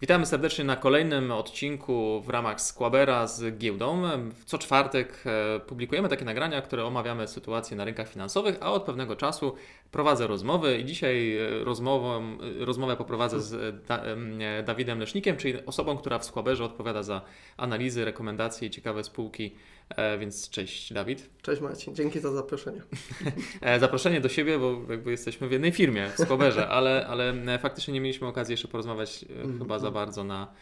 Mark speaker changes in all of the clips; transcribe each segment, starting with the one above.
Speaker 1: Witamy serdecznie na kolejnym odcinku w ramach Squabera z giełdą. Co czwartek e, publikujemy takie nagrania, które omawiamy sytuację na rynkach finansowych, a od pewnego czasu prowadzę rozmowy i dzisiaj e, e, rozmowę poprowadzę z da, Dawidem Lesznikiem, czyli osobą, która w Squaberze odpowiada za analizy, rekomendacje i ciekawe spółki. Więc cześć Dawid.
Speaker 2: Cześć Marcin, dzięki za zaproszenie.
Speaker 1: zaproszenie do siebie, bo jakby jesteśmy w jednej firmie, w Squaberze, ale, ale faktycznie nie mieliśmy okazji jeszcze porozmawiać mm, chyba za bardzo na,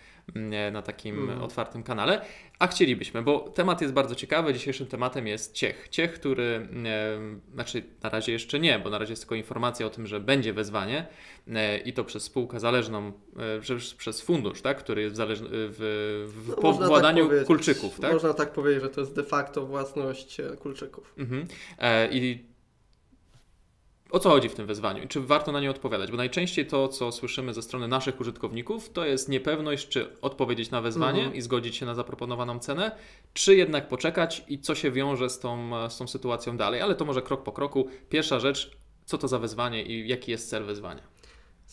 Speaker 1: na takim mm. otwartym kanale. A chcielibyśmy, bo temat jest bardzo ciekawy. Dzisiejszym tematem jest Ciech. Ciech, który, e, znaczy na razie jeszcze nie, bo na razie jest tylko informacja o tym, że będzie wezwanie e, i to przez spółkę zależną, e, przez fundusz, tak, który jest w, zależny, w, w no, powładaniu tak kulczyków. Tak?
Speaker 2: Można tak powiedzieć, że to jest de facto własność e, kulczyków. Mhm.
Speaker 1: E, I o co chodzi w tym wezwaniu i czy warto na nie odpowiadać? Bo najczęściej to, co słyszymy ze strony naszych użytkowników, to jest niepewność, czy odpowiedzieć na wezwanie mhm. i zgodzić się na zaproponowaną cenę, czy jednak poczekać i co się wiąże z tą, z tą sytuacją dalej. Ale to może krok po kroku. Pierwsza rzecz, co to za wezwanie i jaki jest cel wezwania?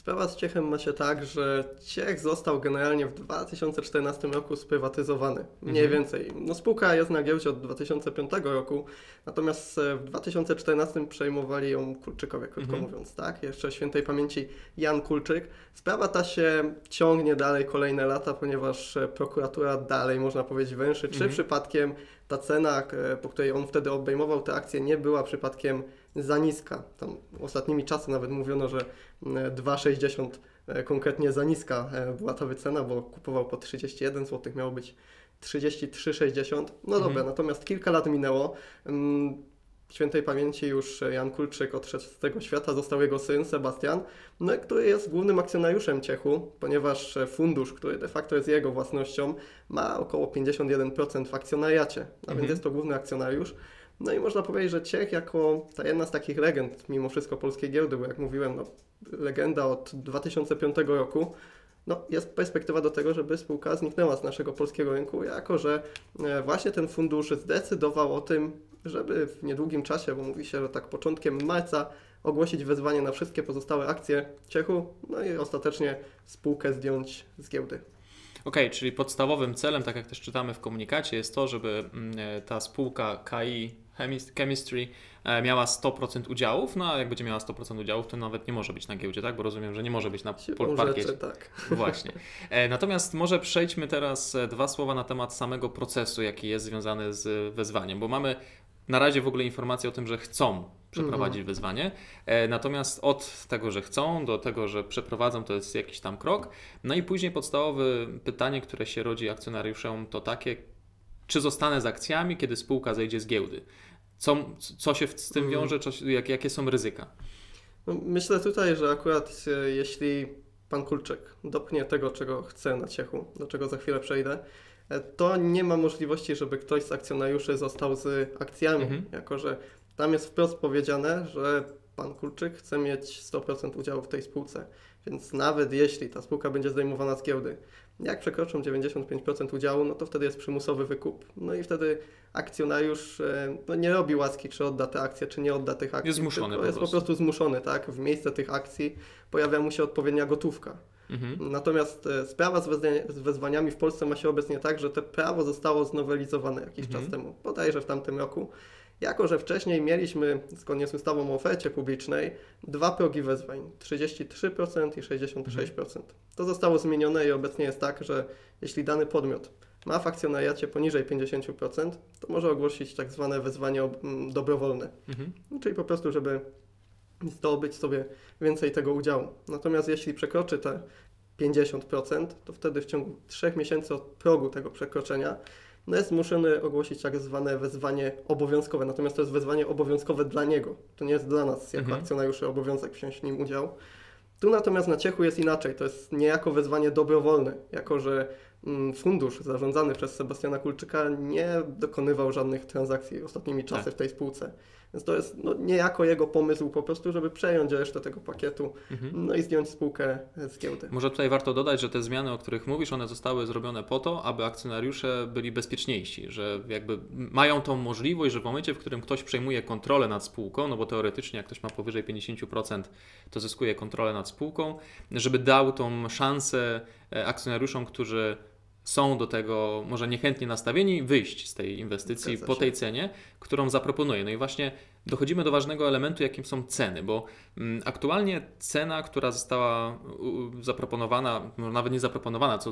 Speaker 2: Sprawa z Ciechem ma się tak, że Ciech został generalnie w 2014 roku sprywatyzowany. Mniej mhm. więcej. No spółka jest na giełdzie od 2005 roku, natomiast e, w 2014 przejmowali ją Kulczykowie, krótko mhm. mówiąc, tak? Jeszcze świętej pamięci Jan Kulczyk. Sprawa ta się ciągnie dalej kolejne lata, ponieważ e, prokuratura dalej, można powiedzieć, węszy, czy mhm. przypadkiem ta cena, po której on wtedy obejmował te akcje, nie była przypadkiem za niska. Tam ostatnimi czasy nawet mówiono, że 2,60 e, e, konkretnie za niska była ta wycena, bo kupował po 31 zł, miało być 33,60. No mhm. dobra, natomiast kilka lat minęło. Mm, świętej pamięci już Jan Kulczyk odszedł z tego świata, został jego syn Sebastian, no, który jest głównym akcjonariuszem Ciechu, ponieważ fundusz, który de facto jest jego własnością, ma około 51% w akcjonariacie, a mhm. więc jest to główny akcjonariusz. No i można powiedzieć, że Ciech jako ta jedna z takich legend, mimo wszystko polskiej giełdy, bo jak mówiłem, no, legenda od 2005 roku, no, jest perspektywa do tego, żeby spółka zniknęła z naszego polskiego rynku, jako że e, właśnie ten fundusz zdecydował o tym, żeby w niedługim czasie, bo mówi się, że tak początkiem marca, ogłosić wezwanie na wszystkie pozostałe akcje Ciechu, no i ostatecznie spółkę zdjąć z giełdy.
Speaker 1: Okej, okay, czyli podstawowym celem, tak jak też czytamy w komunikacie, jest to, żeby mm, e, ta spółka KI Chemistry e, miała 100% udziałów, no a jak będzie miała 100% udziałów, to nawet nie może być na giełdzie, tak? Bo rozumiem, że nie może być na
Speaker 2: parkiecie. tak.
Speaker 1: Właśnie. E, natomiast może przejdźmy teraz dwa słowa na temat samego procesu, jaki jest związany z wezwaniem, bo mamy na razie w ogóle informację o tym, że chcą przeprowadzić mhm. wyzwanie. E, natomiast od tego, że chcą, do tego, że przeprowadzą, to jest jakiś tam krok. No i później podstawowe pytanie, które się rodzi akcjonariuszom, to takie, czy zostanę z akcjami, kiedy spółka zejdzie z giełdy? Co, co się z tym mhm. wiąże, jak, jakie są ryzyka?
Speaker 2: No, myślę tutaj, że akurat e, jeśli pan Kulczyk dopnie tego, czego chce na ciechu, do czego za chwilę przejdę, e, to nie ma możliwości, żeby ktoś z akcjonariuszy został z akcjami, mhm. jako że tam jest wprost powiedziane, że pan Kulczyk chce mieć 100% udziału w tej spółce. Więc nawet jeśli ta spółka będzie zdejmowana z giełdy, jak przekroczą 95% udziału, no to wtedy jest przymusowy wykup. No i wtedy akcjonariusz e, no nie robi łaski, czy odda te akcje, czy nie odda tych akcji.
Speaker 1: Jest zmuszony po
Speaker 2: Jest po prostu zmuszony, tak? W miejsce tych akcji pojawia mu się odpowiednia gotówka. Mhm. Natomiast e, sprawa z, z wezwaniami w Polsce ma się obecnie tak, że to prawo zostało znowelizowane jakiś mhm. czas temu, bodajże w tamtym roku. Jako, że wcześniej mieliśmy, zgodnie z ustawą o ofercie publicznej, dwa progi wezwań 33% i 66%. To zostało zmienione i obecnie jest tak, że jeśli dany podmiot ma w akcjonariacie poniżej 50%, to może ogłosić tak zwane wezwanie dobrowolne. Mhm. Czyli po prostu, żeby zdobyć sobie więcej tego udziału. Natomiast jeśli przekroczy te 50%, to wtedy w ciągu 3 miesięcy od progu tego przekroczenia no jest zmuszony ogłosić tak zwane wezwanie obowiązkowe. Natomiast to jest wezwanie obowiązkowe dla niego. To nie jest dla nas jako mhm. akcjonariuszy obowiązek wziąć w nim udział. Tu natomiast na Ciechu jest inaczej. To jest niejako wezwanie dobrowolne, jako że mm, fundusz zarządzany przez Sebastiana Kulczyka nie dokonywał żadnych transakcji ostatnimi czasy tak. w tej spółce. Więc to jest no, niejako jego pomysł po prostu, żeby przejąć resztę tego pakietu mhm. no i zdjąć spółkę z giełdy.
Speaker 1: Może tutaj warto dodać, że te zmiany, o których mówisz, one zostały zrobione po to, aby akcjonariusze byli bezpieczniejsi, że jakby mają tą możliwość, że w momencie, w którym ktoś przejmuje kontrolę nad spółką, no bo teoretycznie jak ktoś ma powyżej 50%, to zyskuje kontrolę nad spółką, żeby dał tą szansę akcjonariuszom, którzy są do tego może niechętnie nastawieni, wyjść z tej inwestycji po tej cenie, którą zaproponuję. No i właśnie dochodzimy do ważnego elementu, jakim są ceny, bo mm, aktualnie cena, która została zaproponowana, no nawet nie zaproponowana, co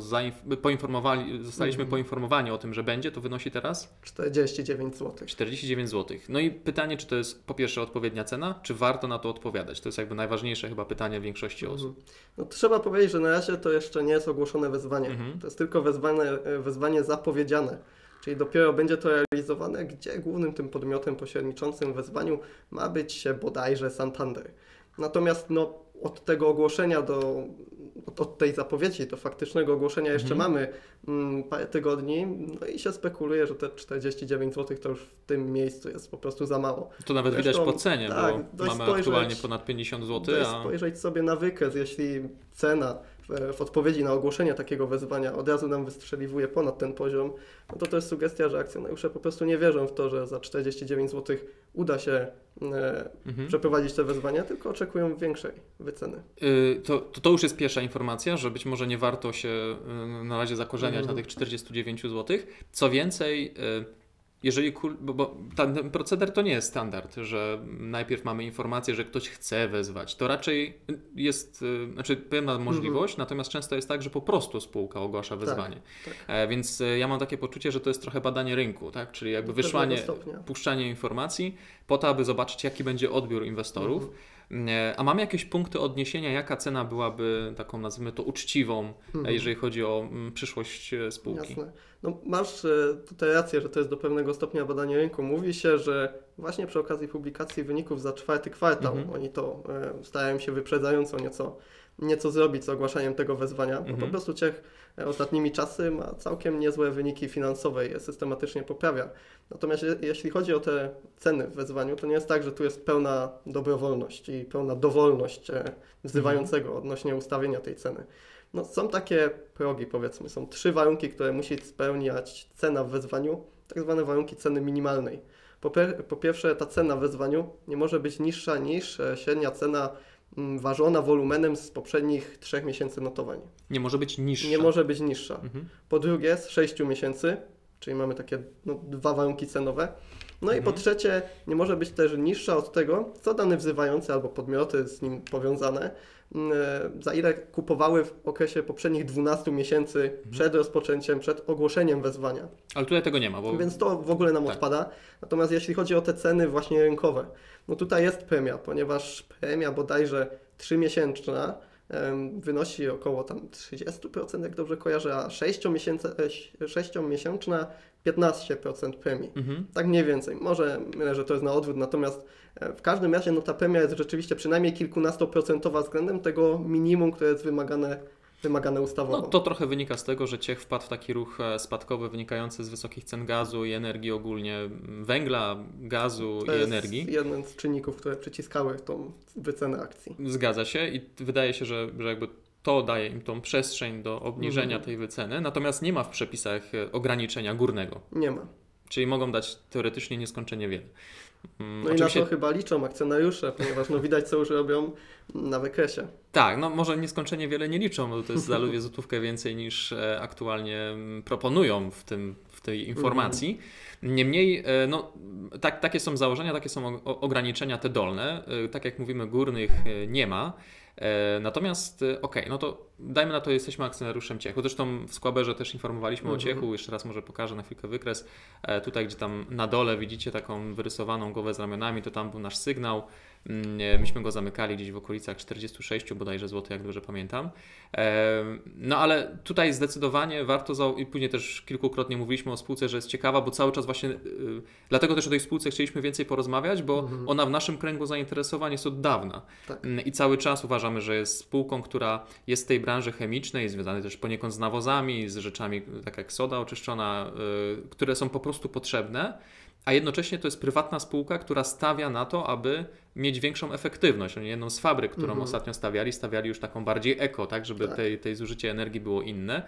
Speaker 1: poinformowali, zostaliśmy mm. poinformowani o tym, że będzie, to wynosi teraz
Speaker 2: 49 zł.
Speaker 1: 49 zł. No i pytanie, czy to jest po pierwsze odpowiednia cena, czy warto na to odpowiadać? To jest jakby najważniejsze chyba pytanie większości mm. osób.
Speaker 2: No trzeba powiedzieć, że na razie to jeszcze nie jest ogłoszone wezwanie. Mm. To jest tylko wezwanie, wezwanie zapowiedziane czyli dopiero będzie to realizowane, gdzie głównym tym podmiotem pośredniczącym w wezwaniu ma być bodajże Santander. Natomiast no, od tego ogłoszenia do, od, od tej zapowiedzi do faktycznego ogłoszenia jeszcze mhm. mamy mm, parę tygodni, no i się spekuluje, że te 49 zł to już w tym miejscu jest po prostu za mało.
Speaker 1: To nawet Zresztą, widać po cenie, tak, bo mamy aktualnie ponad 50 zł.
Speaker 2: A... spojrzeć sobie na wykres, jeśli cena w odpowiedzi na ogłoszenie takiego wezwania od razu nam wystrzeliwuje ponad ten poziom, no to to jest sugestia, że akcjonariusze po prostu nie wierzą w to, że za 49 zł uda się e, mhm. przeprowadzić te wezwania, tylko oczekują większej wyceny.
Speaker 1: Yy, to, to, to, już jest pierwsza informacja, że być może nie warto się yy, na razie zakorzeniać mhm. na tych 49 zł. Co więcej, yy, jeżeli, bo, bo ten proceder to nie jest standard, że najpierw mamy informację, że ktoś chce wezwać. To raczej jest, y, znaczy pewna możliwość, mm -hmm. natomiast często jest tak, że po prostu spółka ogłasza tak, wezwanie. Tak, tak. Więc e, ja mam takie poczucie, że to jest trochę badanie rynku, tak? czyli jakby wyszłanie, puszczanie informacji po to, aby zobaczyć, jaki będzie odbiór inwestorów. -hmm. A mamy jakieś punkty odniesienia, jaka cena byłaby taką, nazwijmy to, uczciwą, mhm. jeżeli chodzi o mm, przyszłość e, spółki?
Speaker 2: Jasne. No, masz e, tutaj rację, że to jest do pewnego stopnia badanie rynku. Mówi się, że właśnie przy okazji publikacji wyników za czwarty kwartał, mhm. oni to e, starają się wyprzedzająco nieco nieco zrobić z ogłaszaniem tego wezwania, bo mhm. po prostu Ciech ostatnimi czasy ma całkiem niezłe wyniki finansowe i je systematycznie poprawia. Natomiast jeśli chodzi o te ceny w wezwaniu, to nie jest tak, że tu jest pełna dobrowolność i pełna dowolność e, wzywającego mhm. odnośnie ustawienia tej ceny. No, są takie progi, powiedzmy, są trzy warunki, które musi spełniać cena w wezwaniu, tak zwane warunki ceny minimalnej. Po, po pierwsze, ta cena w wezwaniu nie może być niższa niż e, średnia cena ważona wolumenem z poprzednich trzech miesięcy notowań.
Speaker 1: Nie może być niższa.
Speaker 2: Nie może być niższa. Mhm. Po drugie z 6 miesięcy, czyli mamy takie no, dwa warunki cenowe. No mhm. i po mhm. trzecie, nie może być też niższa od tego, co dany wzywający albo podmioty z nim powiązane, mm, e, za ile kupowały w okresie poprzednich 12 miesięcy mhm. przed rozpoczęciem, przed ogłoszeniem wezwania.
Speaker 1: Ale tutaj tego nie ma. Bo...
Speaker 2: Więc to w ogóle nam tak. odpada. Natomiast jeśli chodzi o te ceny właśnie rynkowe, no tutaj jest premia, ponieważ premia bodajże 3-miesięczna wynosi około tam 30%, jak dobrze kojarzę, a 6-miesięczna 15% premii. Mhm. Tak mniej więcej. Może mylę, że to jest na odwrót, natomiast e, w każdym razie no, ta premia jest rzeczywiście przynajmniej kilkunastoprocentowa względem tego minimum, które jest wymagane wymagane ustawowo.
Speaker 1: No, to trochę wynika z tego, że Ciech wpadł w taki ruch e, spadkowy wynikający z wysokich cen gazu i energii ogólnie, węgla, gazu
Speaker 2: to
Speaker 1: i energii.
Speaker 2: To jest jeden z czynników, które przyciskały tą wycenę akcji.
Speaker 1: Zgadza się i wydaje się, że, że jakby to daje im tą przestrzeń do obniżenia mhm. tej wyceny, natomiast nie ma w przepisach e, ograniczenia górnego.
Speaker 2: Nie ma.
Speaker 1: Czyli mogą dać teoretycznie nieskończenie wiele.
Speaker 2: Mm, no Oczywiście... i na to chyba liczą akcjonariusze, ponieważ no widać co już robią na wykresie.
Speaker 1: Tak, no może nieskończenie wiele nie liczą, bo to jest zaledwie złotówkę więcej niż e, aktualnie mm, proponują w, tym, w tej informacji. Mhm. Niemniej, e, no, tak, takie są założenia, takie są ograniczenia te dolne. Tak jak mówimy, górnych nie ma. Natomiast, okej, okay, no to dajmy na to, jesteśmy akcjonariuszem Ciechu. Zresztą w Skłaberze też informowaliśmy mhm. o Ciechu. Jeszcze raz może pokażę na chwilkę wykres. E, tutaj, gdzie tam na dole widzicie taką wyrysowaną głowę z ramionami, to tam był nasz sygnał. Mm, myśmy go zamykali gdzieś w okolicach 46 bodajże złotych, jak dobrze pamiętam. E, no ale tutaj zdecydowanie warto, i później też kilkukrotnie mówiliśmy o spółce, że jest ciekawa, bo cały czas właśnie, y, dlatego też o tej spółce chcieliśmy więcej porozmawiać, bo mhm. ona w naszym kręgu zainteresowań jest od dawna. Tak. Mm, I cały czas uważamy, że jest spółką, która jest tej branży chemicznej, związanej też poniekąd z nawozami, z rzeczami tak jak soda oczyszczona, y, które są po prostu potrzebne a jednocześnie to jest prywatna spółka, która stawia na to, aby mieć większą efektywność. Oni jedną z fabryk, którą mhm. ostatnio stawiali, stawiali już taką bardziej eko, tak, żeby tak. Tej, tej zużycie energii było inne.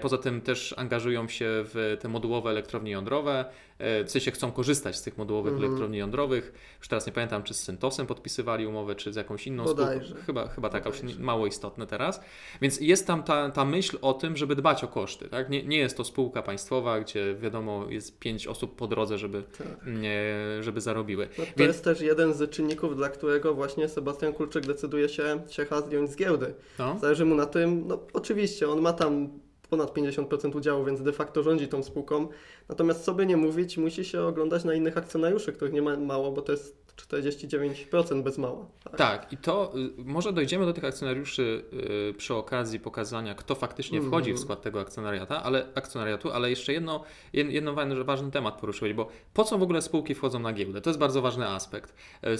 Speaker 1: Poza tym też angażują się w te modułowe elektrownie jądrowe, e, w sensie chcą korzystać z tych modułowych mhm. elektrowni jądrowych. Już teraz nie pamiętam, czy z Syntosem podpisywali umowę, czy z jakąś inną spółką. Chyba, chyba już mało istotne teraz. Więc jest tam ta, ta myśl o tym, żeby dbać o koszty. Tak? Nie, nie jest to spółka państwowa, gdzie wiadomo jest pięć osób po drodze, żeby, tak. nie, żeby zarobiły.
Speaker 2: No to Więc... jest też jeden z czynników, dla którego właśnie Sebastian Kulczyk decyduje się Ciecha zdjąć z giełdy. No. Zależy mu na tym, no oczywiście on ma tam ponad 50% udziału, więc de facto rządzi tą spółką. Natomiast co by nie mówić, musi się oglądać na innych akcjonariuszy, których nie ma mało, bo to jest 49% bez mała.
Speaker 1: Tak. tak, i to y, może dojdziemy do tych akcjonariuszy y, przy okazji pokazania, kto faktycznie mm. wchodzi w skład tego akcjonariata, ale, akcjonariatu, ale jeszcze jedno, jedno ważny, ważny temat poruszyłeś, bo po co w ogóle spółki wchodzą na giełdę? To jest bardzo ważny aspekt. E,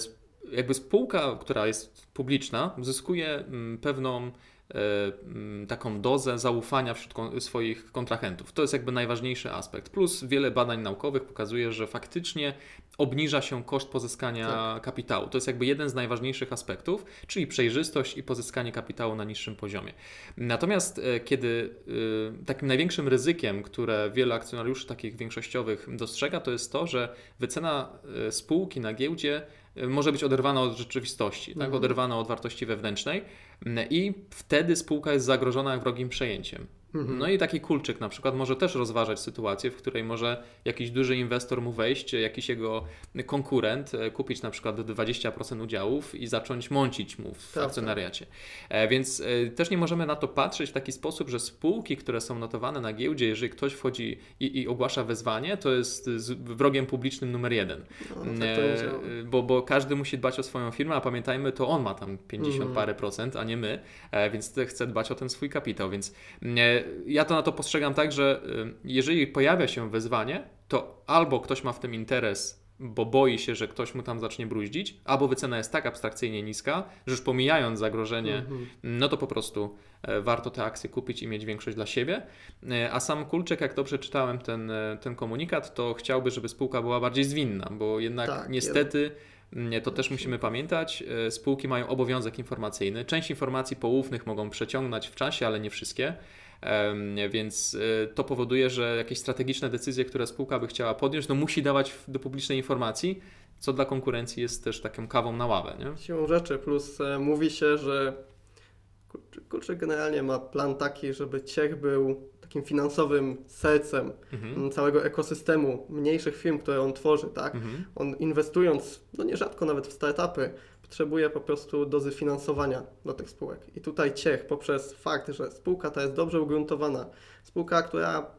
Speaker 1: jakby spółka, która jest publiczna, zyskuje mm, pewną E, mm, taką dozę zaufania wśród swoich kontrahentów. To jest jakby najważniejszy aspekt. Plus wiele badań naukowych pokazuje, że faktycznie obniża się koszt pozyskania tak. kapitału. To jest jakby jeden z najważniejszych aspektów, czyli przejrzystość i pozyskanie kapitału na niższym poziomie. Natomiast e, kiedy e, takim największym ryzykiem, które wiele akcjonariuszy takich większościowych dostrzega, to jest to, że wycena spółki na giełdzie może być oderwana od rzeczywistości, tak? Mhm. oderwana od wartości wewnętrznej i wtedy spółka jest zagrożona wrogim przejęciem. Mhm. No i taki kulczyk na przykład może też rozważać sytuację, w której może jakiś duży inwestor mu wejść, jakiś jego konkurent, e, kupić na przykład 20% udziałów i zacząć mącić mu w tak, akcjonariacie. Tak. Więc e, też nie możemy na to patrzeć w taki sposób, że spółki, które są notowane na giełdzie, jeżeli ktoś wchodzi i, i ogłasza wezwanie, to jest wrogiem publicznym numer jeden. No, tak bo, bo każdy musi dbać o swoją firmę, a pamiętajmy, to on ma tam 50 mhm. parę procent, a nie my, więc chce dbać o ten swój kapitał. Więc ja to na to postrzegam tak, że y, jeżeli pojawia się wezwanie, to albo ktoś ma w tym interes, bo boi się, że ktoś mu tam zacznie bruździć, albo wycena jest tak abstrakcyjnie niska, że już pomijając zagrożenie, mhm. no to po prostu e, warto te akcje kupić i mieć większość dla siebie. E, a sam Kulczek, jak dobrze czytałem ten, e, ten komunikat, to chciałby, żeby spółka była bardziej zwinna, bo jednak tak, niestety. To też musimy pamiętać. Spółki mają obowiązek informacyjny. Część informacji poufnych mogą przeciągnąć w czasie, ale nie wszystkie. Więc y, to powoduje, że jakieś strategiczne decyzje, które spółka by chciała podjąć, no musi dawać do publicznej informacji, co dla konkurencji jest też taką kawą na ławę. Nie?
Speaker 2: Siłą rzeczy, plus e, mówi się, że Kurczę generalnie ma plan taki, żeby Ciech był takim finansowym sercem mhm. całego ekosystemu mniejszych firm, które on tworzy, tak? Mhm. On inwestując, no nierzadko nawet w startupy, potrzebuje po prostu dozy finansowania do tych spółek. I tutaj Ciech poprzez fakt, że spółka ta jest dobrze ugruntowana, spółka, która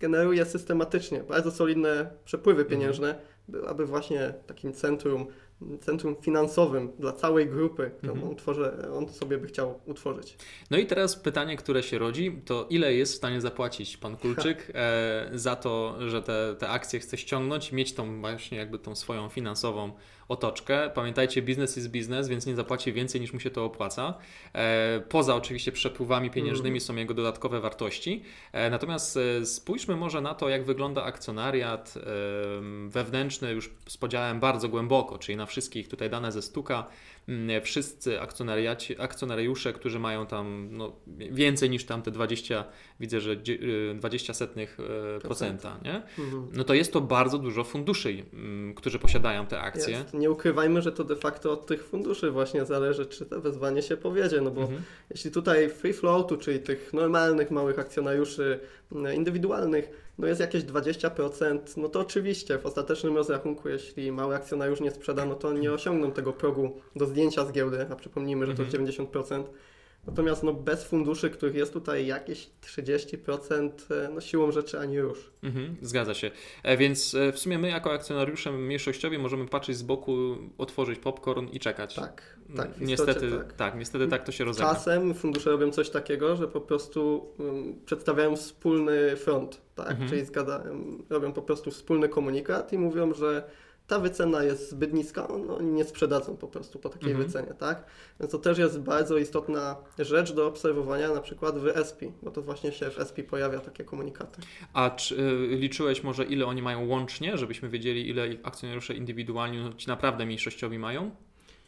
Speaker 2: generuje systematycznie bardzo solidne przepływy mhm. pieniężne, byłaby właśnie takim centrum centrum finansowym dla całej grupy, którą mhm. on, tworzy, on sobie by chciał utworzyć.
Speaker 1: No i teraz pytanie, które się rodzi, to ile jest w stanie zapłacić pan Kulczyk e, za to, że te, te akcje chce ściągnąć, mieć tą właśnie jakby tą swoją finansową otoczkę. Pamiętajcie, biznes jest biznes, więc nie zapłaci więcej niż mu się to opłaca. E, poza oczywiście przepływami pieniężnymi mm. są jego dodatkowe wartości. E, natomiast spójrzmy może na to, jak wygląda akcjonariat wewnętrzny już z podziałem bardzo głęboko, czyli na wszystkich tutaj dane ze Stuka, Mm, wszyscy akcjonariusze, którzy mają tam no, więcej niż tam te 20, widzę, że 20 y, setnych y, procenta, nie? Mhm. no to jest to bardzo dużo funduszy, mm, którzy posiadają te akcje. Jest.
Speaker 2: Nie ukrywajmy, że to de facto od tych funduszy właśnie zależy, czy to wezwanie się powiedzie, no bo mhm. jeśli tutaj free floatu, czyli tych normalnych małych akcjonariuszy mm, indywidualnych, no jest jakieś 20%, no to oczywiście w ostatecznym rozrachunku, jeśli mały akcjonariusz nie sprzeda, no to nie osiągną tego progu do zdjęcia z giełdy, a przypomnijmy, że to jest 90%. Natomiast no, bez funduszy, których jest tutaj jakieś 30%, e, no siłą rzeczy ani już.
Speaker 1: Mhm, zgadza się. E, więc e, w sumie my jako akcjonariusze mniejszościowi możemy patrzeć z boku, otworzyć popcorn i czekać.
Speaker 2: Tak, tak.
Speaker 1: Niestety tak. tak. niestety tak to się rozegra.
Speaker 2: Czasem fundusze robią coś takiego, że po prostu um, przedstawiają wspólny front, tak? Mhm. Czyli zgada, robią po prostu wspólny komunikat i mówią, że ta wycena jest zbyt niska, no oni nie sprzedadzą po prostu po takiej
Speaker 1: Mhm.
Speaker 2: wycenie, tak? Więc to też jest bardzo istotna rzecz do obserwowania na przykład w SP, bo to właśnie się w SP pojawia takie komunikaty.
Speaker 1: A czy y, liczyłeś może ile oni mają łącznie, żebyśmy wiedzieli ile ich akcjonariusze indywidualni, no, ci naprawdę mniejszościowi mają?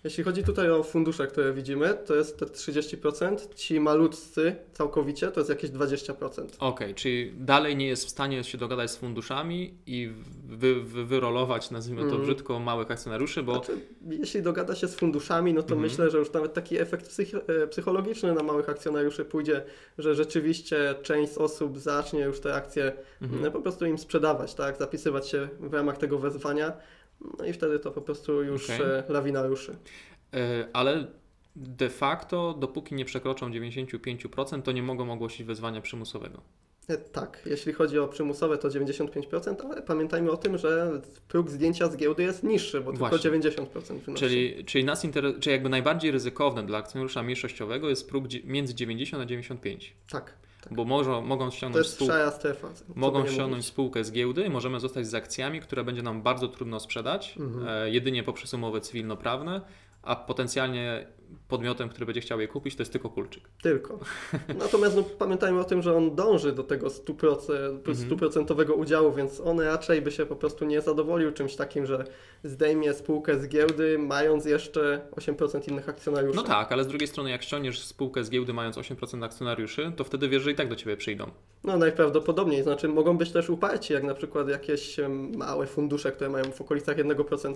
Speaker 2: Jeśli chodzi tutaj o fundusze, które widzimy, to jest te 30%, ci malutcy całkowicie to jest jakieś 20%.
Speaker 1: Okej, czyli dalej nie jest w stanie się dogadać z funduszami i wy, wy, wyrolować, nazwijmy to
Speaker 2: Mhm.
Speaker 1: brzydko, małych akcjonariuszy, bo
Speaker 2: Znaczy, jeśli dogada się z funduszami, no to
Speaker 1: Mhm.
Speaker 2: myślę, że już nawet taki efekt psych- e, psychologiczny na małych akcjonariuszy pójdzie, że rzeczywiście część osób zacznie już te akcje
Speaker 1: mhm.
Speaker 2: no, po prostu im sprzedawać, tak, zapisywać się w ramach tego wezwania, no i wtedy to po prostu już
Speaker 1: Okej.
Speaker 2: e, lawina ruszy.
Speaker 1: E, ale de facto, dopóki nie przekroczą 95%, to nie mogą ogłosić wezwania przymusowego.
Speaker 2: E, Tak, jeśli chodzi o przymusowe to 95%, ale pamiętajmy o tym, że próg zdjęcia z giełdy jest niższy, bo
Speaker 1: Właśnie.
Speaker 2: tylko 90% wynosi.
Speaker 1: Czyli, czyli nas inter... czyli jakby najbardziej ryzykowne dla akcjonariusza mniejszościowego jest próg między 90 a 95.
Speaker 2: Tak, tak.
Speaker 1: Bo może, mogą ściągnąć
Speaker 2: strefa. co
Speaker 1: Mogą ściągnąć
Speaker 2: mówić.
Speaker 1: spółkę z giełdy, możemy zostać z akcjami, które będzie nam bardzo trudno sprzedać,
Speaker 2: Mhm.
Speaker 1: e, jedynie poprzez umowy cywilnoprawne, a potencjalnie podmiotem, który będzie chciał je kupić, to jest tylko kulczyk.
Speaker 2: Tylko. Natomiast no, pamiętajmy o tym, że on dąży do tego 100%,
Speaker 1: Mhm.
Speaker 2: stuprocentowego udziału, więc on raczej by się po prostu nie zadowolił czymś takim, że zdejmie spółkę z giełdy, mając jeszcze 8% innych akcjonariuszy.
Speaker 1: No tak, ale z drugiej strony, jak ściągniesz spółkę z giełdy mając 8% akcjonariuszy, to wtedy wiesz, że i tak do ciebie przyjdą.
Speaker 2: No najprawdopodobniej, znaczy mogą być też uparci, jak na przykład jakieś małe fundusze, które mają w okolicach 1%,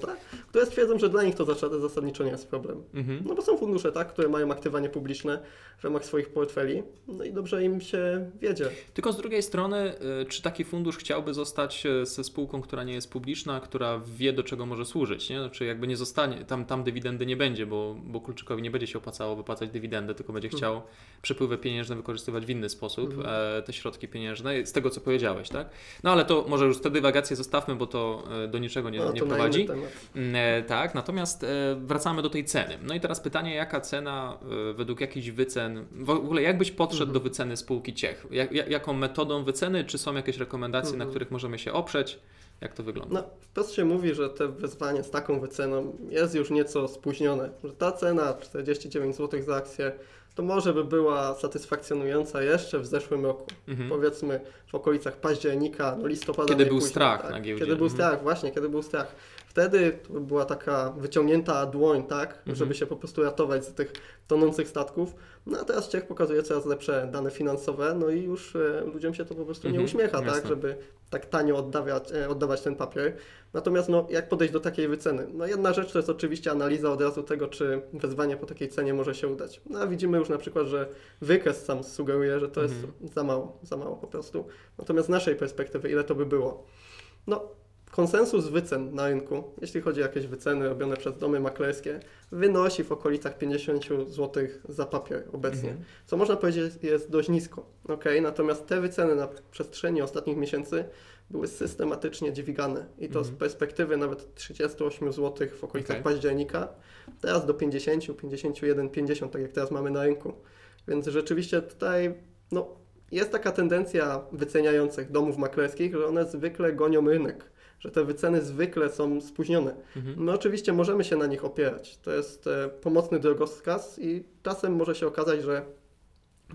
Speaker 2: które stwierdzą, że dla nich to zasad- zasadniczo nie jest problem.
Speaker 1: Mhm.
Speaker 2: No bo są fundusze, tak, które mają aktywa niepubliczne w ramach swoich portfeli, no i dobrze im się wiedzie.
Speaker 1: Tylko z drugiej strony, y, czy taki fundusz chciałby zostać y, ze spółką, która nie jest publiczna, która wie, do czego może służyć, nie? Znaczy jakby nie zostanie, tam, tam dywidendy nie będzie, bo, bo Kulczykowi nie będzie się opłacało wypłacać dywidendy, tylko będzie chciał przepływy pieniężne wykorzystywać w inny sposób,
Speaker 2: Mhm.
Speaker 1: e, te środki pieniężne, z tego co powiedziałeś, tak? No ale to może już te dywagacje zostawmy, bo to e, do niczego nie,
Speaker 2: no,
Speaker 1: nie prowadzi. Mm, E, tak, natomiast wracamy do tej ceny. No i teraz pytanie, jaka cena e, według jakichś wycen, w ogóle jak byś podszedł
Speaker 2: Mhm.
Speaker 1: do wyceny spółki Ciech? Jak, jak, jaką metodą wyceny? Czy są jakieś rekomendacje, na
Speaker 2: Mhm.
Speaker 1: których możemy się oprzeć? Jak to wygląda?
Speaker 2: No, wprost się mówi, że te wezwanie z taką wyceną jest już nieco spóźnione. Że ta cena 49 zł za akcję to może by była satysfakcjonująca jeszcze w zeszłym roku.
Speaker 1: Mhm.
Speaker 2: Powiedzmy w okolicach października, no listopada.
Speaker 1: Kiedy był
Speaker 2: najpóźniej,
Speaker 1: strach
Speaker 2: tak.
Speaker 1: na giełdzie.
Speaker 2: Kiedy był
Speaker 1: Mhm.
Speaker 2: strach, właśnie, kiedy był strach. Wtedy była taka wyciągnięta dłoń, tak,
Speaker 1: Mhm.
Speaker 2: żeby się po prostu ratować z tych tonących statków. No a teraz Czech pokazuje coraz lepsze dane finansowe, no i już e, ludziom się to po prostu nie
Speaker 1: Mhm,
Speaker 2: uśmiecha, tak,
Speaker 1: jasne.
Speaker 2: żeby tak tanio oddawać, e, oddawać ten papier. Natomiast no, jak podejść do takiej wyceny? No jedna rzecz to jest oczywiście analiza od razu tego, czy wezwanie po takiej cenie może się udać. No a widzimy już na przykład, że wykres sam sugeruje, że to jest
Speaker 1: Mhm.
Speaker 2: za mało, za mało po prostu. Natomiast z naszej perspektywy, ile to by było? No, konsensus wycen na rynku, jeśli chodzi o jakieś wyceny robione przez domy maklerskie, wynosi w okolicach 50 zł za papier obecnie
Speaker 1: Mhm.
Speaker 2: co można powiedzieć jest dość nisko. Okay? Natomiast te wyceny na przestrzeni ostatnich miesięcy były systematycznie dźwigane i to z
Speaker 1: Mhm.
Speaker 2: perspektywy nawet 38 zł w okolicach
Speaker 1: Okej.
Speaker 2: października, teraz do 50, 51, 50, tak jak teraz mamy na rynku. Więc rzeczywiście tutaj no, jest taka tendencja wyceniających domów maklerskich, że one zwykle gonią rynek, że te wyceny zwykle są spóźnione.
Speaker 1: Mhm.
Speaker 2: My oczywiście możemy się na nich opierać. To jest e, pomocny drogowskaz i czasem może się okazać, że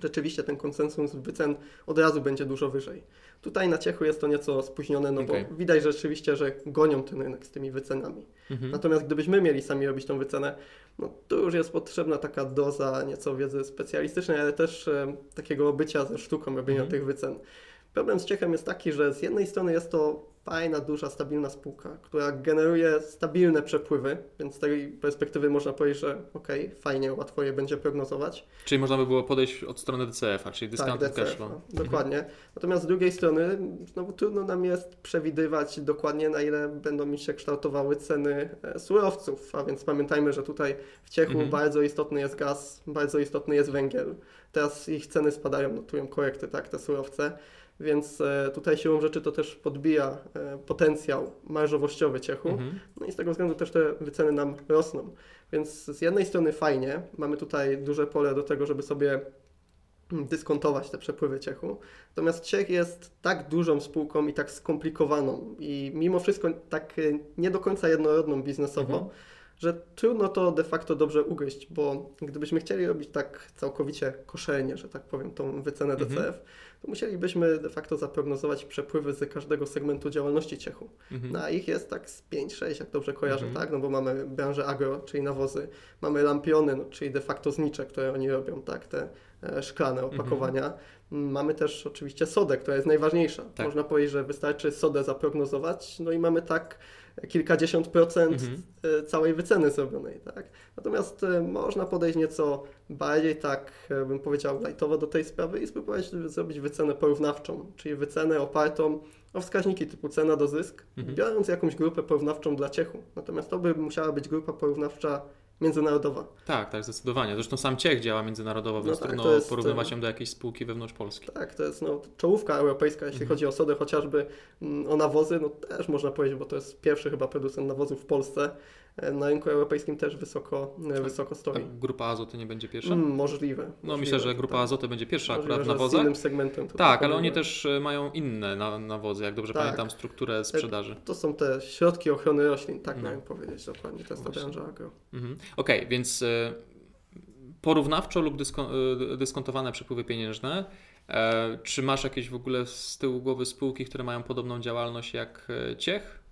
Speaker 2: rzeczywiście ten konsensus wycen od razu będzie dużo wyżej. Tutaj na Ciechu jest to nieco spóźnione, no
Speaker 1: Okej.
Speaker 2: bo widać rzeczywiście, że gonią ten rynek z tymi wycenami.
Speaker 1: Mhm.
Speaker 2: Natomiast gdybyśmy mieli sami robić tą wycenę, no to już jest potrzebna taka doza nieco wiedzy specjalistycznej, ale też e, takiego bycia ze sztuką robienia
Speaker 1: Mhm.
Speaker 2: tych wycen. Problem z Ciechem jest taki, że z jednej strony jest to fajna, duża, stabilna spółka, która generuje stabilne przepływy, więc z tej perspektywy można powiedzieć, że okej, fajnie, łatwo je będzie prognozować.
Speaker 1: Czyli można by było podejść od strony DCF-a, czyli discounted
Speaker 2: DCF,
Speaker 1: cash flow.
Speaker 2: no, dokładnie. Natomiast z drugiej strony, znowu trudno nam jest przewidywać dokładnie, na ile będą mi się kształtowały ceny e, surowców. A więc pamiętajmy, że tutaj w Ciechu
Speaker 1: Mhm.
Speaker 2: bardzo istotny jest gaz, bardzo istotny jest węgiel. Teraz ich ceny spadają, notują korekty, tak, te surowce. Więc e, tutaj siłą rzeczy to też podbija e, potencjał marżowościowy Ciechu.
Speaker 1: Mhm.
Speaker 2: No i z tego względu też te wyceny nam rosną. Więc z jednej strony fajnie, mamy tutaj duże pole do tego, żeby sobie dyskontować te przepływy Ciechu. Natomiast Ciech jest tak dużą spółką i tak skomplikowaną i mimo wszystko tak y, nie do końca jednorodną biznesowo, mhm. że trudno to de facto dobrze ugryźć, bo gdybyśmy chcieli robić tak całkowicie koszernie, że tak powiem, tą wycenę DCF, mhm to musielibyśmy de facto zaprognozować przepływy z każdego segmentu działalności ciechu. Mhm. No, a ich jest tak z 5-6, jak dobrze kojarzę, mhm. tak? No bo mamy branżę agro, czyli nawozy, mamy lampiony, no, czyli de facto znicze, które oni robią, tak? Te e, szklane opakowania. Mhm. Mamy też oczywiście sodę, która jest najważniejsza. Tak. Można powiedzieć, że wystarczy sodę zaprognozować, no i mamy tak kilkadziesiąt procent mhm. E, całej wyceny zrobionej. Tak? Natomiast e, można podejść nieco bardziej tak, e, bym powiedział, lightowo do tej sprawy i spróbować zrobić wycenę porównawczą, czyli wycenę opartą o wskaźniki typu cena do zysk, mhm. biorąc jakąś grupę porównawczą dla Ciechu. Natomiast to by musiała być grupa porównawcza międzynarodowa.
Speaker 1: Tak, tak, zdecydowanie. Zresztą sam Ciech działa międzynarodowo, więc no tak, trudno jest, porównywać ją do jakiejś spółki wewnątrz Polski.
Speaker 2: Tak, to jest no, czołówka europejska, jeśli mhm. chodzi o sodę, chociażby mm, o nawozy, no też można powiedzieć, bo to jest pierwszy chyba producent nawozów w Polsce. E, na rynku europejskim też wysoko, e, wysoko stoi. A
Speaker 1: grupa Azoty nie będzie pierwsza?
Speaker 2: Mm, możliwe.
Speaker 1: No
Speaker 2: możliwe,
Speaker 1: myślę, że grupa tak. Azoty będzie pierwsza możliwe, akurat nawozach. Z
Speaker 2: innym segmentem.
Speaker 1: Tak, ale oni też e, mają inne nawozy, jak dobrze tak. pamiętam, strukturę sprzedaży.
Speaker 2: To są te środki ochrony roślin, tak no. miałem powiedzieć dokładnie, to jest ta branża agro.
Speaker 1: Mhm. Okej, okay, więc porównawczo lub dyskontowane przepływy pieniężne. Czy masz jakieś w ogóle z tyłu głowy spółki, które mają podobną działalność jak Ciech?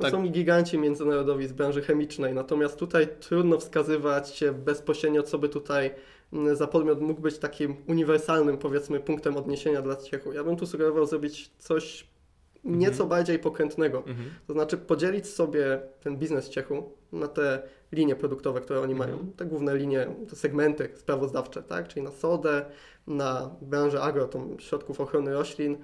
Speaker 2: To tak. są giganci międzynarodowi z branży chemicznej, natomiast tutaj trudno wskazywać bezpośrednio, co by tutaj za podmiot mógł być takim uniwersalnym, powiedzmy, punktem odniesienia dla ciechu. Ja bym tu sugerował zrobić coś nieco mhm. bardziej pokrętnego. Mhm. To znaczy podzielić sobie ten biznes ciechu na te linie produktowe, które oni mhm. mają. Te główne linie, te segmenty sprawozdawcze, tak? czyli na sodę, na branżę agro, środków ochrony roślin,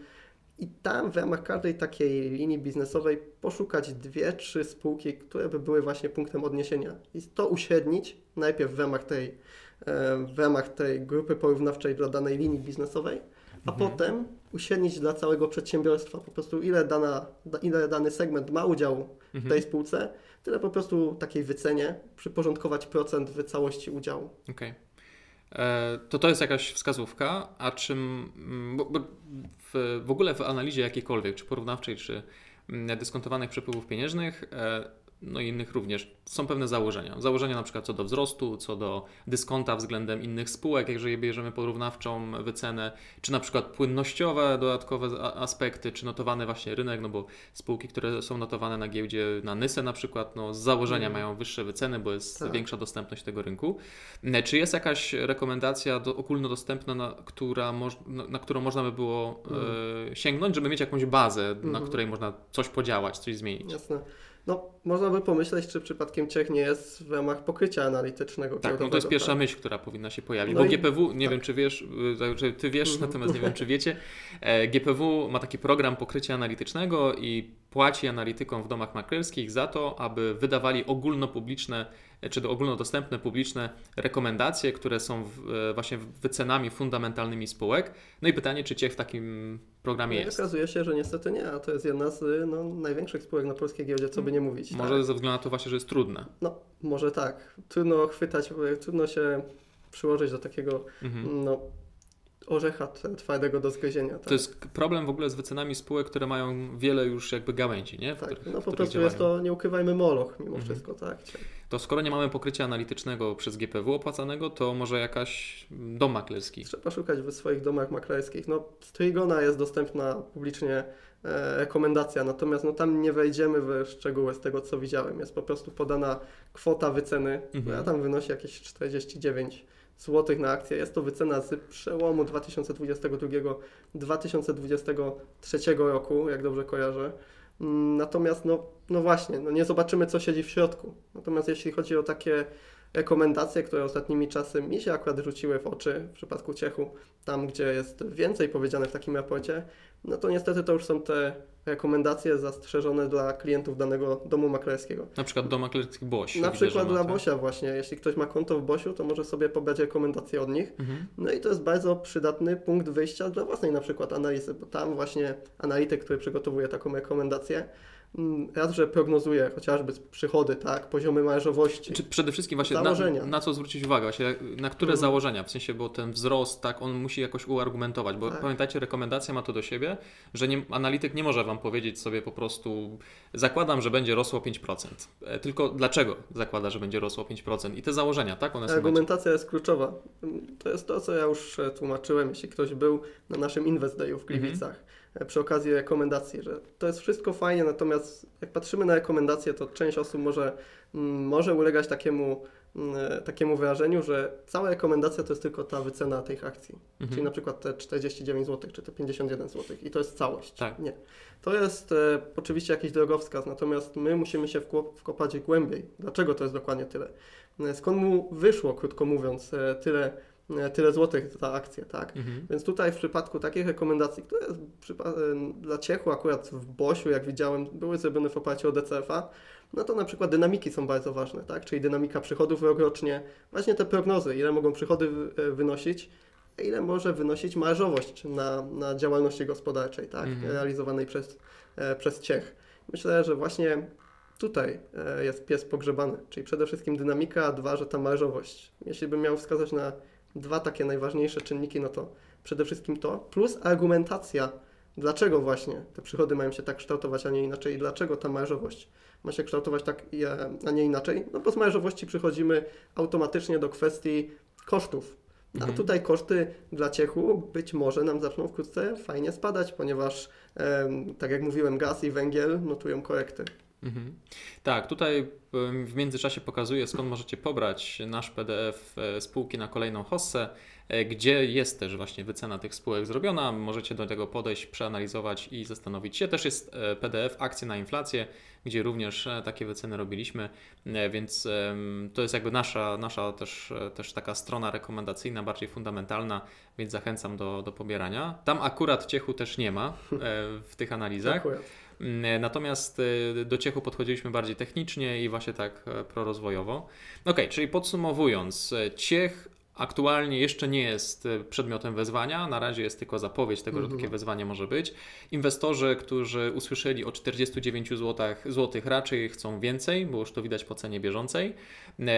Speaker 2: i tam w ramach każdej takiej linii biznesowej poszukać dwie, trzy spółki, które by były właśnie punktem odniesienia i to uśrednić najpierw w ramach tej, e, w ramach tej grupy porównawczej dla danej linii biznesowej, a mhm. potem uśrednić dla całego przedsiębiorstwa. Po prostu ile, dana, ile dany segment ma udziału w mhm. tej spółce, tyle po prostu takiej wycenie przyporządkować procent w całości udziału.
Speaker 1: Okay. E, to to jest jakaś wskazówka, a czym bo, bo w, w ogóle w analizie jakiejkolwiek, czy porównawczej, czy mm, dyskontowanych przepływów pieniężnych, e, no i innych również, są pewne założenia. Założenia na przykład co do wzrostu, co do dyskonta względem innych spółek, jeżeli bierzemy porównawczą wycenę, czy na przykład płynnościowe dodatkowe aspekty, czy notowany właśnie rynek, no bo spółki, które są notowane na giełdzie, na Nysę na przykład, no z założenia mm. mają wyższe wyceny, bo jest tak. większa dostępność tego rynku. E, czy jest jakaś rekomendacja do, ogólnodostępna, na, która moż, na, na, którą można by było mm. e, sięgnąć, żeby mieć jakąś bazę, mm. na której można coś podziałać, coś zmienić?
Speaker 2: Jasne. No, można by pomyśleć, czy przypadkiem Czech nie jest w ramach pokrycia analitycznego.
Speaker 1: Tak, no to jest pierwsza tak? myśl, która powinna się pojawić, no bo i... GPW, nie tak. wiem czy wiesz, czy ty wiesz, mhm. natomiast nie wiem czy wiecie, e, GPW ma taki program pokrycia analitycznego i płaci analitykom w domach maklerskich za to, aby wydawali ogólnopubliczne czy ogólnodostępne publiczne rekomendacje, które są e, właśnie wycenami fundamentalnymi spółek. No i pytanie, czy Ciech w takim programie no jest?
Speaker 2: Okazuje się, że niestety nie, a to jest jedna z no, największych spółek na polskiej giełdzie, co by nie mówić.
Speaker 1: Może
Speaker 2: tak?
Speaker 1: ze względu na to właśnie, że jest trudne.
Speaker 2: No, może tak. Trudno chwytać, trudno się przyłożyć do takiego mhm. no, orzecha twardego do zgryzienia. Tak.
Speaker 1: To jest problem w ogóle z wycenami spółek, które mają wiele już jakby gałęzi, nie?
Speaker 2: W tak, których, no po prostu jest to, nie ukrywajmy, moloch mimo mhm. wszystko, tak.
Speaker 1: To skoro nie mamy pokrycia analitycznego przez GPW opłacanego, to może jakaś dom maklerski?
Speaker 2: Trzeba szukać w swoich domach maklerskich. No, z Trigona jest dostępna publicznie e, rekomendacja, natomiast no, tam nie wejdziemy w szczegóły z tego, co widziałem. Jest po prostu podana kwota wyceny, mhm. która tam wynosi jakieś 49 złotych na akcję. Jest to wycena z przełomu 2022-2023 roku, jak dobrze kojarzę. Mm, natomiast no, no właśnie, no nie zobaczymy co siedzi w środku. Natomiast jeśli chodzi o takie rekomendacje, które ostatnimi czasy mi się akurat rzuciły w oczy w przypadku Ciechu, tam gdzie jest więcej powiedziane w takim raporcie, no to niestety to już są te rekomendacje zastrzeżone dla klientów danego domu maklerskiego.
Speaker 1: Na przykład dom maklerski Boś.
Speaker 2: Na przykład dla
Speaker 1: tak?
Speaker 2: Bosia właśnie. Jeśli ktoś ma konto w Bosiu, to może sobie pobrać rekomendacje od nich.
Speaker 1: Mhm.
Speaker 2: No i to jest bardzo przydatny punkt wyjścia dla własnej na przykład analizy, bo tam właśnie analityk, który przygotowuje taką rekomendację, raz, że prognozuje chociażby przychody, tak, poziomy marżowości.
Speaker 1: Czy przede wszystkim właśnie na,
Speaker 2: Założenia.
Speaker 1: na co zwrócić uwagę, właśnie na które
Speaker 2: Mhm.
Speaker 1: założenia, w sensie, bo ten wzrost, tak, on musi jakoś uargumentować, bo
Speaker 2: Tak.
Speaker 1: pamiętajcie, rekomendacja ma to do siebie, że nie, analityk nie może Wam powiedzieć sobie po prostu, zakładam, że będzie rosło 5%, E, tylko dlaczego zakłada, że będzie rosło 5% i te założenia, tak, one są
Speaker 2: Argumentacja jest kluczowa. To jest to, co ja już e, tłumaczyłem, jeśli ktoś był na naszym Invest Dayu w Gliwicach, e, przy okazji rekomendacji, że to jest wszystko fajnie, natomiast jak patrzymy na rekomendacje, to część osób może, mm, może ulegać takiemu, mm, takiemu wyrażeniu, że cała rekomendacja to jest tylko ta wycena tych akcji.
Speaker 1: Mhm.
Speaker 2: Czyli na przykład te 49 zł, czy te 51 zł i to jest całość.
Speaker 1: Tak.
Speaker 2: Nie. To jest e, oczywiście jakiś drogowskaz, natomiast my musimy się wkopać głębiej. Dlaczego to jest dokładnie tyle? E, Skąd mu wyszło, krótko mówiąc, e, tyle, tyle złotych za akcję, tak?
Speaker 1: Mhm.
Speaker 2: Więc tutaj w przypadku takich rekomendacji, które e, dla Ciechu akurat w Bosiu, jak widziałem, były zrobione w oparciu o DCF-a, no to na przykład dynamiki są bardzo ważne, tak? Czyli dynamika przychodów rokrocznie, właśnie te prognozy, ile mogą przychody e, wynosić, a ile może wynosić marżowość na, na działalności gospodarczej, tak?
Speaker 1: Mhm.
Speaker 2: Realizowanej przez, e, przez Ciech. Myślę, że właśnie tutaj e, jest pies pogrzebany, czyli przede wszystkim dynamika, a dwa, że ta marżowość. Jeśli bym miał wskazać na dwa takie najważniejsze czynniki, no to przede wszystkim to, plus argumentacja, dlaczego właśnie te przychody mają się tak kształtować, a nie inaczej, i dlaczego ta marżowość ma się kształtować tak, a nie inaczej. No bo z marżowości przychodzimy automatycznie do kwestii kosztów. A
Speaker 1: Mhm.
Speaker 2: tutaj koszty dla Ciechu być może nam zaczną wkrótce fajnie spadać, ponieważ, tak jak mówiłem, gaz i węgiel notują korekty.
Speaker 1: Mhm. Tak, tutaj w międzyczasie pokazuję, skąd możecie pobrać nasz PDF e, spółki na kolejną hossę, e, gdzie jest też właśnie wycena tych spółek zrobiona. Możecie do tego podejść, przeanalizować i zastanowić się. Też jest e, PDF akcje na inflację, gdzie również takie wyceny robiliśmy, więc to jest jakby nasza, nasza też, też taka strona rekomendacyjna, bardziej fundamentalna, więc zachęcam do, do pobierania. Tam akurat ciechu też nie ma w tych analizach.
Speaker 2: Akurat.
Speaker 1: Mm, Natomiast y, do Ciechu podchodziliśmy bardziej technicznie i właśnie tak e, prorozwojowo. Ok, czyli podsumowując, e, Ciech aktualnie jeszcze nie jest e, przedmiotem wezwania, na razie jest tylko zapowiedź tego, że
Speaker 2: Mhm.
Speaker 1: takie wezwanie może być. Inwestorzy, którzy usłyszeli o 49 zł, złotych raczej chcą więcej, bo już to widać po cenie bieżącej.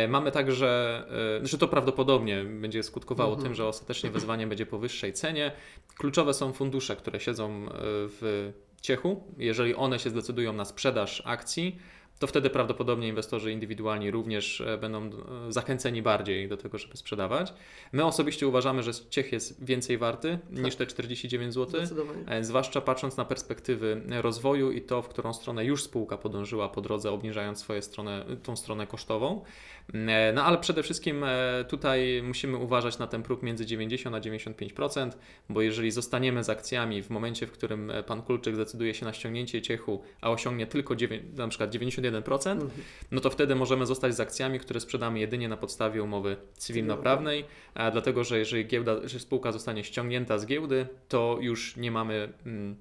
Speaker 1: Mamy także, że to prawdopodobnie będzie skutkowało
Speaker 2: Mhm.
Speaker 1: tym, że ostatecznie wezwanie będzie po wyższej cenie. Kluczowe są fundusze, które siedzą w Ciechu. Jeżeli one się zdecydują na sprzedaż akcji, to wtedy prawdopodobnie inwestorzy indywidualni również e, będą e, zachęceni bardziej do tego, żeby sprzedawać. My osobiście uważamy, że Ciech jest więcej warty niż te 49 zł.
Speaker 2: Zdecydowanie.
Speaker 1: E, Zwłaszcza patrząc na perspektywy rozwoju i to, w którą stronę już spółka podążyła po drodze, obniżając swoją stronę, tą stronę kosztową. E, No ale przede wszystkim e, tutaj musimy uważać na ten próg między 90 a 95%, bo jeżeli zostaniemy z akcjami w momencie, w którym e, pan Kulczyk zdecyduje się na ściągnięcie ciechu, a osiągnie tylko dziewię- na przykład 91%,
Speaker 2: Mhm.
Speaker 1: no to wtedy możemy zostać z akcjami, które sprzedamy jedynie na podstawie umowy cywilnoprawnej, dlatego, że jeżeli giełda, że spółka zostanie ściągnięta z giełdy, to już nie mamy mm,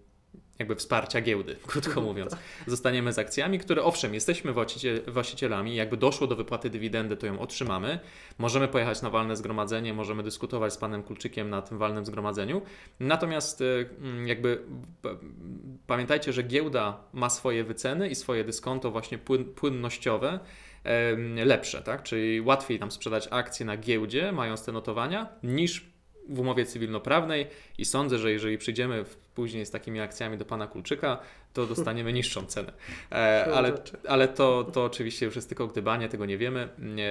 Speaker 1: jakby wsparcia giełdy, krótko mówiąc. Zostaniemy z akcjami, które owszem, jesteśmy właściciel, właścicielami, jakby doszło do wypłaty dywidendy, to ją otrzymamy. Możemy pojechać na walne zgromadzenie, możemy dyskutować z panem Kulczykiem na tym walnym zgromadzeniu. Natomiast y, mm, jakby pamiętajcie, że giełda ma swoje wyceny i swoje dyskonto właśnie płyn, płynnościowe lepsze, tak? Czyli łatwiej nam sprzedać akcje na giełdzie, mając te notowania, niż w umowie cywilnoprawnej i sądzę, że jeżeli przyjdziemy później z takimi akcjami do pana Kulczyka, to dostaniemy niższą cenę. E, ale ale to, to oczywiście już jest tylko gdybanie, tego nie wiemy.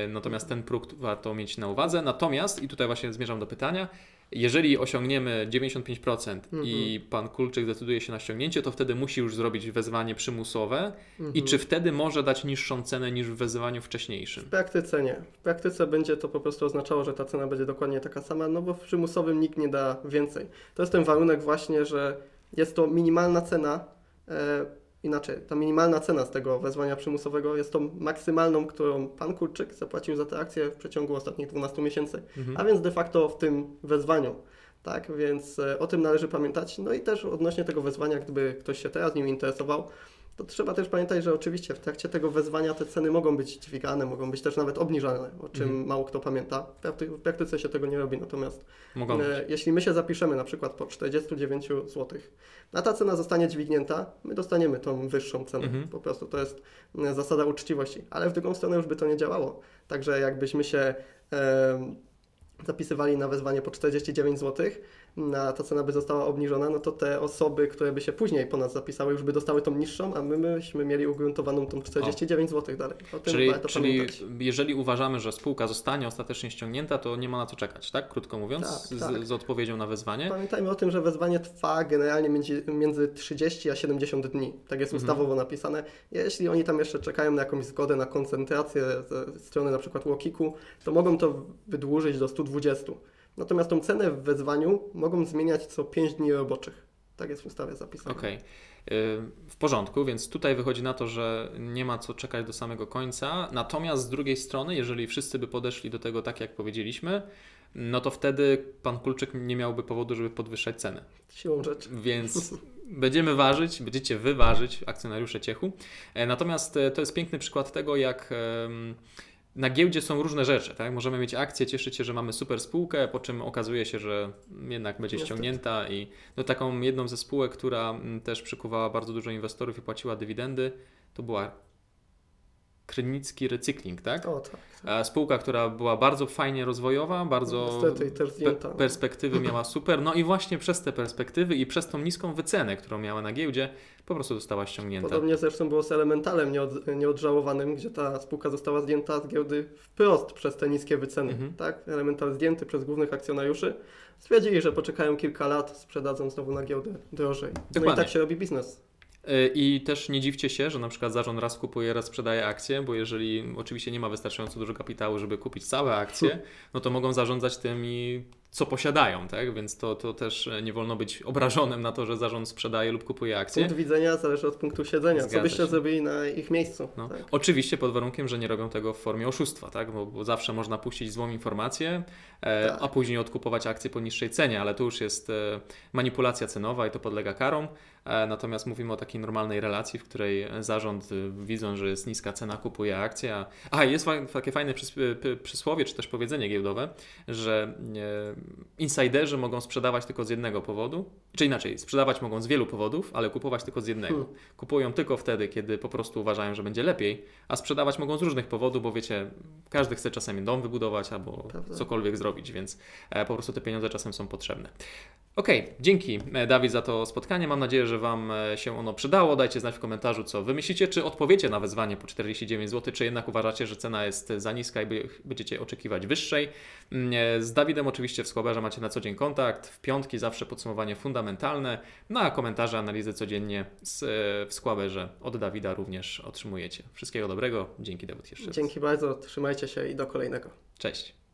Speaker 1: Natomiast ten próg warto mieć na uwadze. Natomiast, i tutaj właśnie zmierzam do pytania, jeżeli osiągniemy 95% i pan Kulczyk zdecyduje się na ściągnięcie, to wtedy musi już zrobić wezwanie przymusowe. I czy wtedy może dać niższą cenę niż w wezwaniu wcześniejszym?
Speaker 2: W praktyce nie. W praktyce będzie to po prostu oznaczało, że ta cena będzie dokładnie taka sama, no bo w przymusowym nikt nie da więcej. To jest ten warunek właśnie, że jest to minimalna cena, e, inaczej, ta minimalna cena z tego wezwania przymusowego jest tą maksymalną, którą pan Kurczyk zapłacił za tę akcję w przeciągu ostatnich 12 miesięcy.
Speaker 1: Mhm.
Speaker 2: A więc de facto w tym wezwaniu Tak, więc e, o tym należy pamiętać. No i też odnośnie tego wezwania, gdyby ktoś się teraz nim interesował, to trzeba też pamiętać, że oczywiście w trakcie tego wezwania te ceny mogą być dźwigane, mogą być też nawet obniżane, o czym mhm. mało kto pamięta. W praktyce się tego nie robi, natomiast e, jeśli my się zapiszemy na przykład po 49 zł, a ta cena zostanie dźwignięta, my dostaniemy tą wyższą cenę. Mhm. Po prostu to jest e, zasada uczciwości, ale w drugą stronę już by to nie działało. Także jakbyśmy się e, zapisywali na wezwanie po 49 zł, na ta cena by została obniżona, no to te osoby, które by się później po nas zapisały, już by dostały tą niższą, a my byśmy mieli ugruntowaną tą 49 zł dalej.
Speaker 1: O tym czyli czyli jeżeli uważamy, że spółka zostanie ostatecznie ściągnięta, to nie ma na co czekać, tak? Krótko mówiąc, tak, z, tak. z, odpowiedzią na wezwanie.
Speaker 2: Pamiętajmy o tym, że wezwanie trwa generalnie między, między 30 a 70 dni. Tak jest mhm. ustawowo napisane. Jeśli oni tam jeszcze czekają na jakąś zgodę na koncentrację ze strony na przykład Łokiku, to mogą to wydłużyć do 120. Natomiast tą cenę w wezwaniu mogą zmieniać co 5 dni roboczych. Tak jest w ustawie zapisane.
Speaker 1: Okej. Okay. W porządku, więc tutaj wychodzi na to, że nie ma co czekać do samego końca. Natomiast z drugiej strony, jeżeli wszyscy by podeszli do tego tak, jak powiedzieliśmy, no to wtedy pan Kulczyk nie miałby powodu, żeby podwyższać cenę.
Speaker 2: Siłą rzeczy.
Speaker 1: Więc będziemy ważyć, będziecie wyważyć akcjonariusze Ciechu. E, natomiast e, to jest piękny przykład tego, jak na giełdzie są różne rzeczy, tak? Możemy mieć akcję, cieszyć się, że mamy super spółkę, po czym okazuje się, że jednak będzie ściągnięta i no, taką jedną ze spółek, która mm, też przykuwała bardzo dużo inwestorów i płaciła dywidendy, to była Krynicki Recykling, tak?
Speaker 2: O, tak, tak.
Speaker 1: Spółka, która była bardzo fajnie rozwojowa, bardzo pe perspektywy miała super, no i właśnie przez te perspektywy i przez tą niską wycenę, którą miała na giełdzie, po prostu została ściągnięta.
Speaker 2: Podobnie zresztą było z Elementalem nieod, nieodżałowanym, gdzie ta spółka została zdjęta z giełdy wprost przez te niskie wyceny. Mhm. Tak? Elemental zdjęty przez głównych akcjonariuszy. Stwierdzili, że poczekają kilka lat, sprzedadzą znowu na giełdę drożej. Dokładnie. No i tak się robi biznes.
Speaker 1: E, I też nie dziwcie się, że na przykład zarząd raz kupuje, raz sprzedaje akcje, bo jeżeli oczywiście nie ma wystarczająco dużo kapitału, żeby kupić całe akcje, no to mogą zarządzać tymi co posiadają, tak? Więc to, to też nie wolno być obrażonym na to, że zarząd sprzedaje lub kupuje akcje.
Speaker 2: Punkt widzenia zależy od punktu siedzenia. Zgadza co byście się. zrobili na ich miejscu?
Speaker 1: No. Tak? Oczywiście pod warunkiem, że nie robią tego w formie oszustwa, tak? Bo, bo zawsze można puścić złą informację, e, tak. a później odkupować akcje po niższej cenie, ale to już jest e, manipulacja cenowa i to podlega karom. E, natomiast mówimy o takiej normalnej relacji, w której zarząd e, widząc, że jest niska cena, kupuje akcje. A, a jest takie fajne przysłowie, czy też powiedzenie giełdowe, że e, insiderzy mogą sprzedawać tylko z jednego powodu, czy inaczej, sprzedawać mogą z wielu powodów, ale kupować tylko z jednego. Hmm. Kupują tylko wtedy, kiedy po prostu uważają, że będzie lepiej, a sprzedawać mogą z różnych powodów, bo wiecie, każdy chce czasem dom wybudować albo Prawda. cokolwiek zrobić, więc e, po prostu te pieniądze czasem są potrzebne. Okej, okay, dzięki e, Dawid za to spotkanie. Mam nadzieję, że Wam e, się ono przydało. Dajcie znać w komentarzu, co Wy myślicie, czy odpowiecie na wezwanie po 49 zł, czy jednak uważacie, że cena jest za niska i będziecie oczekiwać wyższej. Mm, z Dawidem oczywiście w Squaberze macie na co dzień kontakt. W piątki zawsze podsumowanie fundamentalne, no a komentarze, analizy codziennie w Squaberze od Dawida również otrzymujecie. Wszystkiego dobrego. Dzięki Dawid jeszcze
Speaker 2: Dzięki raz. bardzo. Trzymajcie się i do kolejnego.
Speaker 1: Cześć.